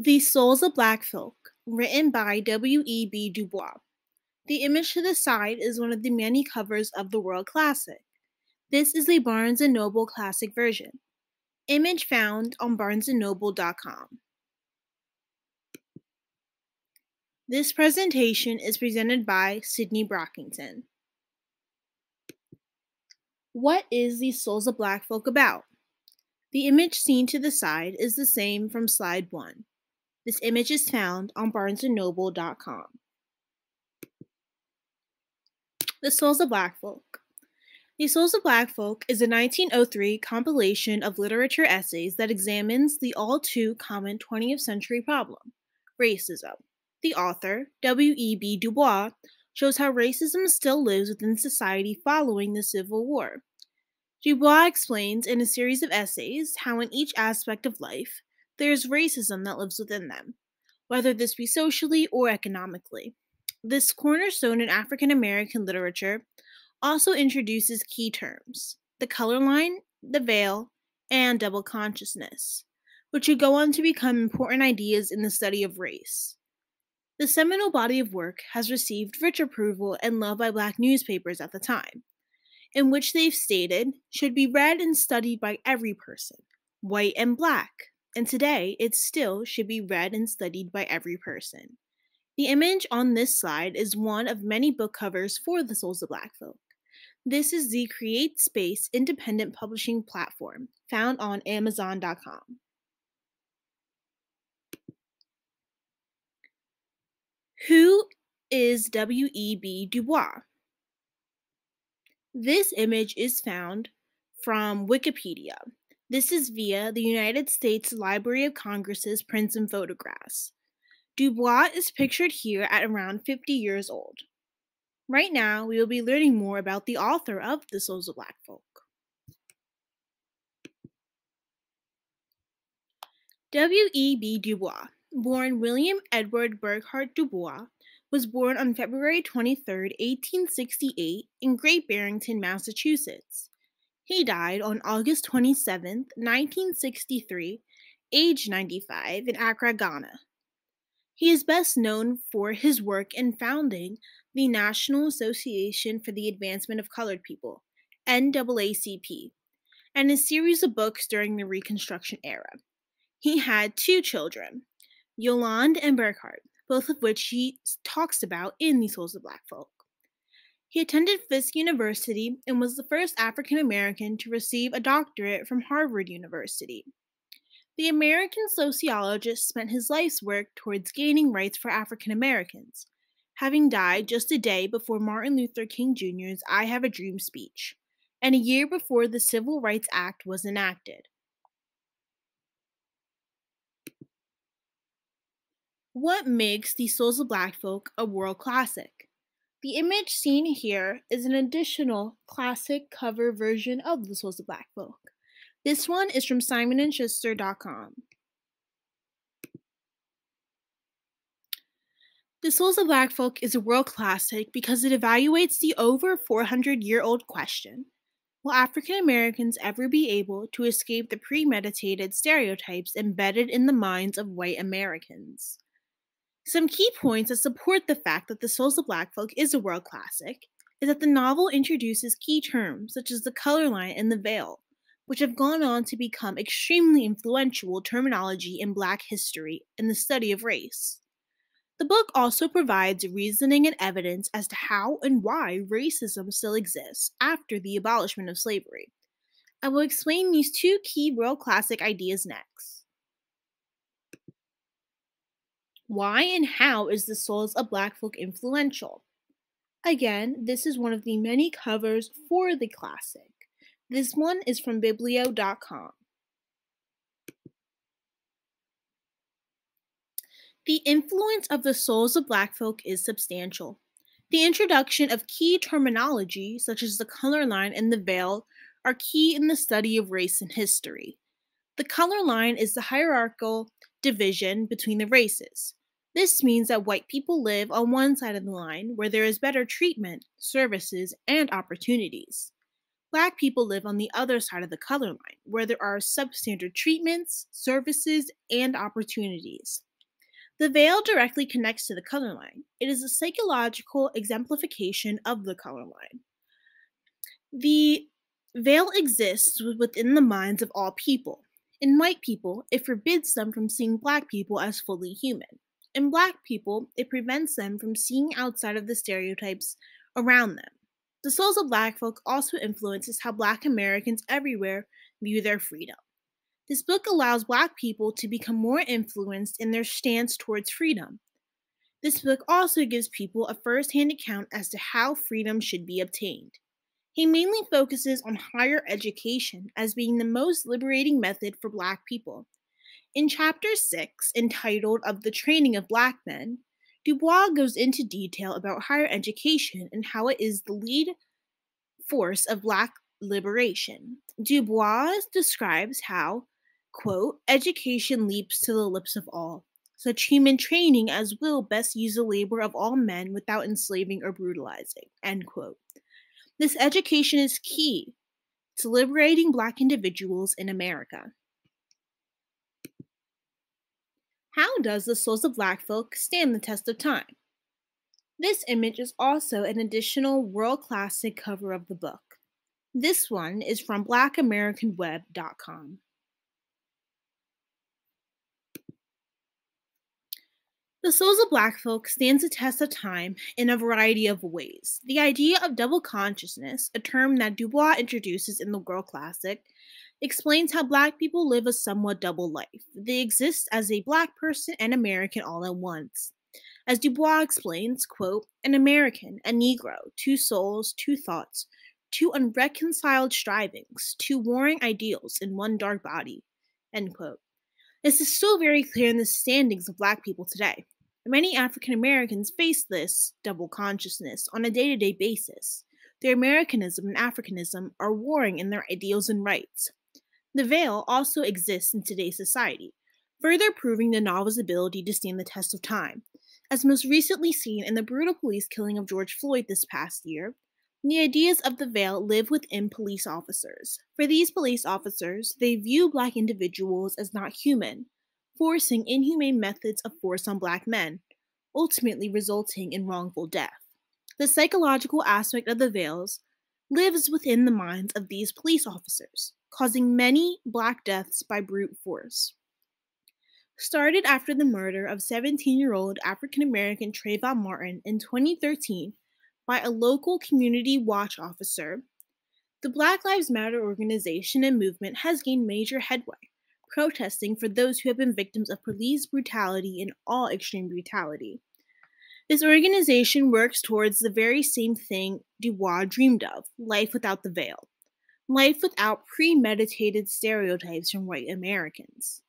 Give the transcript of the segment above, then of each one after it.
The Souls of Black Folk, written by W. E. B. Du Bois. The image to the side is one of the many covers of the World Classic. This is the Barnes & Noble Classic version. Image found on barnesandnoble.com. This presentation is presented by Sydney Brockington. What is the Souls of Black Folk about? The image seen to the side is the same from slide 1. This image is found on barnesandnoble.com. The Souls of Black Folk. The Souls of Black Folk is a 1903 compilation of literature essays that examines the all too common 20th century problem racism. The author, W.E.B. Du Bois, shows how racism still lives within society following the Civil War. Du Bois explains in a series of essays how, in each aspect of life, there is racism that lives within them, whether this be socially or economically. This cornerstone in African American literature also introduces key terms the color line, the veil, and double consciousness, which would go on to become important ideas in the study of race. The seminal body of work has received rich approval and love by black newspapers at the time, in which they've stated should be read and studied by every person, white and black, and today it still should be read and studied by every person. The image on this slide is one of many book covers for the Souls of Black Folk. This is the Create Space independent publishing platform found on Amazon.com. Who is W.E.B. Du Bois? This image is found from Wikipedia. This is via the United States Library of Congress's Prints and Photographs. Du Bois is pictured here at around 50 years old. Right now, we will be learning more about the author of The Souls of Black Folk. W.E.B. Du Bois, born William Edward Burghardt Du Bois, was born on February 23, 1868, in Great Barrington, Massachusetts. He died on August 27, 1963, age 95, in Accra, Ghana. He is best known for his work in founding the National Association for the Advancement of Colored People, NAACP, and a series of books during the Reconstruction era. He had two children, Yolande and Burghardt, both of which he talks about in The Souls of Black Folk. He attended Fisk University and was the first African American to receive a doctorate from Harvard University. The American sociologist spent his life's work towards gaining rights for African Americans, having died just a day before Martin Luther King Jr.'s I Have a Dream speech, and a year before the Civil Rights Act was enacted. What makes The Souls of Black Folk a world classic? The image seen here is an additional classic cover version of The Souls of Black Folk. This one is from simonandschuster.com. The Souls of Black Folk is a world classic because it evaluates the over 400 year old question Will African Americans ever be able to escape the premeditated stereotypes embedded in the minds of white Americans? Some key points that support the fact that The Souls of Black Folk is a world classic is that the novel introduces key terms such as the color line and the veil, which have gone on to become extremely influential terminology in Black history and the study of race. The book also provides reasoning and evidence as to how and why racism still exists after the abolishment of slavery. I will explain these two key world classic ideas next. Why and how is the Souls of Black Folk influential? Again, this is one of the many covers for the classic. This one is from biblio.com. The influence of the Souls of Black Folk is substantial. The introduction of key terminology, such as the color line and the veil, are key in the study of race and history. The color line is the hierarchical division between the races. This means that white people live on one side of the line where there is better treatment, services, and opportunities. Black people live on the other side of the color line where there are substandard treatments, services, and opportunities. The veil directly connects to the color line. It is a psychological exemplification of the color line. The veil exists within the minds of all people. In white people, it forbids them from seeing black people as fully human. In black people, it prevents them from seeing outside of the stereotypes around them. The Souls of Black Folk also influences how black Americans everywhere view their freedom. This book allows Black people to become more influenced in their stance towards freedom. This book also gives people a first hand account as to how freedom should be obtained. He mainly focuses on higher education as being the most liberating method for Black people. In Chapter 6, entitled Of the Training of Black Men, Dubois goes into detail about higher education and how it is the lead force of Black liberation. Dubois describes how quote, education leaps to the lips of all. Such human training as will best use the labor of all men without enslaving or brutalizing. End quote. This education is key to liberating Black individuals in America. How does the souls of Black folk stand the test of time? This image is also an additional world classic cover of the book. This one is from BlackAmericanWeb.com. The Souls of Black Folk stands the test of time in a variety of ways. The idea of double consciousness, a term that Dubois introduces in the World Classic, explains how Black people live a somewhat double life. They exist as a Black person and American all at once. As Dubois explains, quote, an American, a Negro, two souls, two thoughts, two unreconciled strivings, two warring ideals in one dark body, end quote. This is still very clear in the standings of Black people today. Many African Americans face this double consciousness on a day to day basis. Their Americanism and Africanism are warring in their ideals and rights. The veil also exists in today's society, further proving the novel's ability to stand the test of time. As most recently seen in the brutal police killing of George Floyd this past year, the ideas of the veil live within police officers. For these police officers, they view black individuals as not human, forcing inhumane methods of force on black men, ultimately resulting in wrongful death. The psychological aspect of the veils lives within the minds of these police officers, causing many black deaths by brute force. Started after the murder of 17 year old African American Trayvon Martin in 2013 by a local community watch officer, the Black Lives Matter organization and movement has gained major headway, protesting for those who have been victims of police brutality and all extreme brutality. This organization works towards the very same thing Dubois dreamed of life without the veil, life without premeditated stereotypes from white Americans.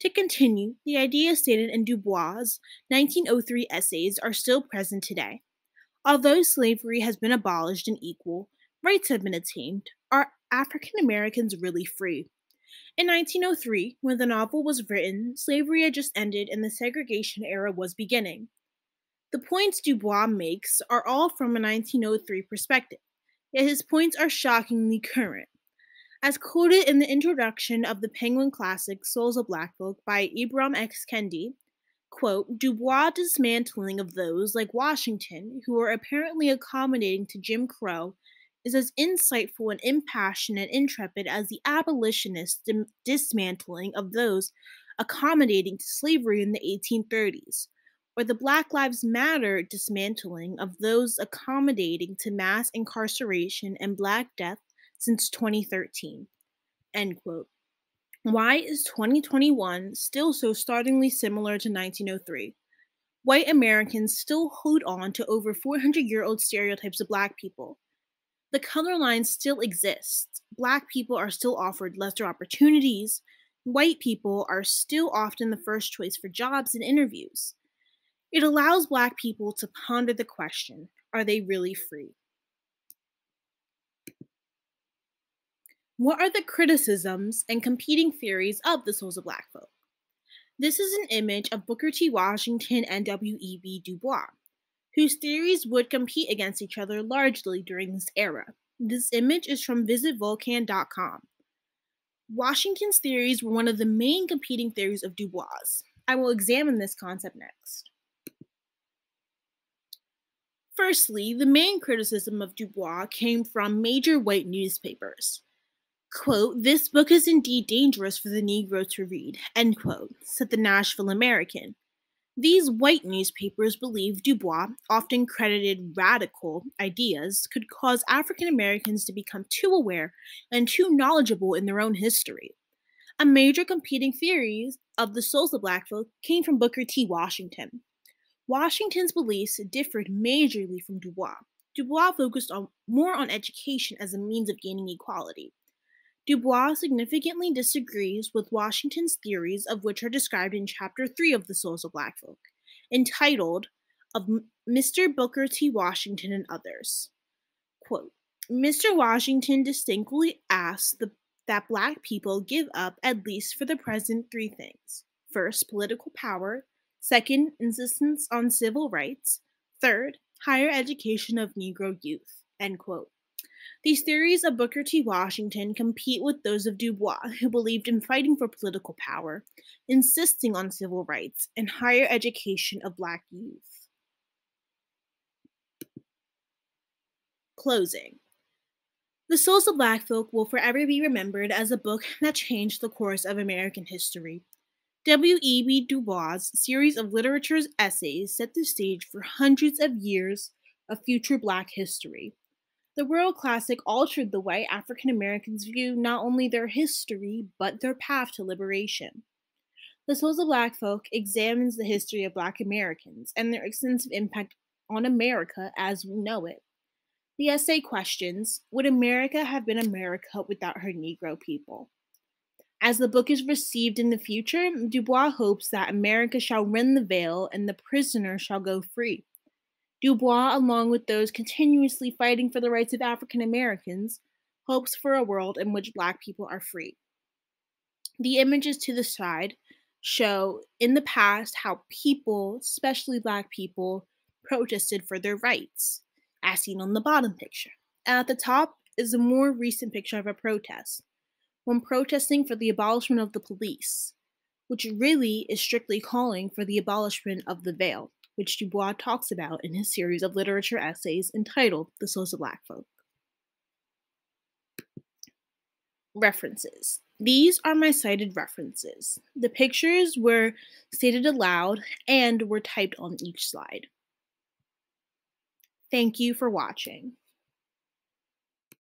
To continue, the ideas stated in Dubois' 1903 essays are still present today. Although slavery has been abolished and equal rights have been attained, are African Americans really free? In 1903, when the novel was written, slavery had just ended and the segregation era was beginning. The points Dubois makes are all from a 1903 perspective, yet his points are shockingly current. As quoted in the introduction of the Penguin classic Souls of Black Folk by Ibram X. Kendi, quote, Dubois' dismantling of those like Washington who are apparently accommodating to Jim Crow is as insightful and impassioned and intrepid as the abolitionist dim- dismantling of those accommodating to slavery in the 1830s, or the Black Lives Matter dismantling of those accommodating to mass incarceration and Black death since 2013. End quote. Why is 2021 still so startlingly similar to 1903? White Americans still hold on to over 400 year old stereotypes of Black people. The color line still exists. Black people are still offered lesser opportunities. White people are still often the first choice for jobs and interviews. It allows Black people to ponder the question are they really free? What are the criticisms and competing theories of the souls of black folk? This is an image of Booker T. Washington and W.E.B. Du Bois, whose theories would compete against each other largely during this era. This image is from visitvulcan.com. Washington's theories were one of the main competing theories of Du Bois. I will examine this concept next. Firstly, the main criticism of Dubois came from major white newspapers. Quote, this book is indeed dangerous for the Negro to read, end quote, said the Nashville American. These white newspapers believed Dubois, often credited radical ideas, could cause African Americans to become too aware and too knowledgeable in their own history. A major competing theory of the souls of black folk came from Booker T. Washington. Washington's beliefs differed majorly from Dubois. Dubois focused on, more on education as a means of gaining equality. Dubois significantly disagrees with Washington's theories, of which are described in Chapter 3 of The Souls of Black Folk, entitled Of Mr. Booker T. Washington and Others. Quote, Mr. Washington distinctly asks the, that Black people give up, at least for the present, three things. First, political power. Second, insistence on civil rights. Third, higher education of Negro youth. End quote. These theories of Booker T. Washington compete with those of Dubois, who believed in fighting for political power, insisting on civil rights, and higher education of black youth. Closing. The Souls of Black Folk will forever be remembered as a book that changed the course of American history. W.E.B. Du Bois' series of literature's essays set the stage for hundreds of years of future Black history. The World Classic altered the way African Americans view not only their history, but their path to liberation. The Souls of Black Folk examines the history of Black Americans and their extensive impact on America as we know it. The essay questions Would America have been America without her Negro people? As the book is received in the future, Dubois hopes that America shall rend the veil and the prisoner shall go free. Dubois, along with those continuously fighting for the rights of African Americans, hopes for a world in which Black people are free. The images to the side show in the past how people, especially Black people, protested for their rights, as seen on the bottom picture. And at the top is a more recent picture of a protest, when protesting for the abolishment of the police, which really is strictly calling for the abolishment of the veil which Dubois talks about in his series of literature essays entitled The Souls of Black Folk. References. These are my cited references. The pictures were stated aloud and were typed on each slide. Thank you for watching.